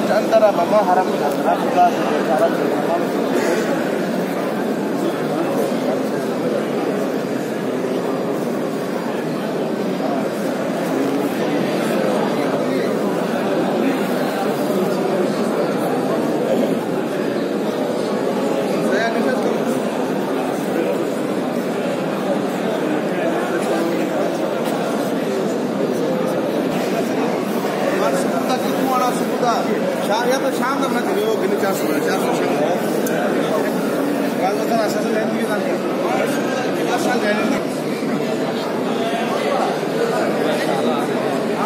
haram antara mama haram haram juga शाम या तो शाम तक मैं चलिए वो गिने चार सौ चार सौ शाम कल तो सर ऐसा तो लेने की था